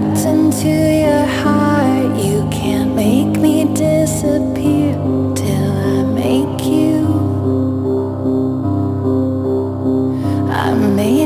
crept into your heart You can't make me disappear Till I make you. I make